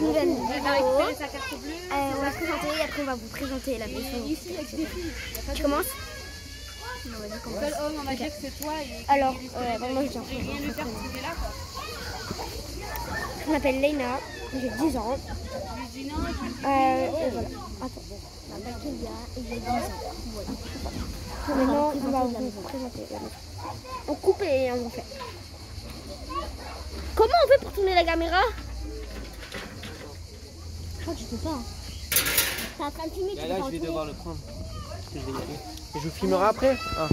nouvelle vidéo. Euh, on va se présenter et après on va vous présenter la maison. Ici, il y a que des filles. Tu commences Le seul homme, on va dire que c'est toi. Et Alors, de- bon, moi, je quoi. Je m'appelle Leina, j'ai 10 ans. Non, Euh, et voilà. Attends. M'appelle Kélia et j'ai 10 ans. Voilà. Maintenant, on va vous présenter la maison. On coupe et on fait. Comment on fait pour tourner la caméra? Je crois que je peux pas. T'es en train de filmer, tu Là, là, je vais devoir le prendre. Parce que je vais y aller. Et je vous filmerai après. Ah.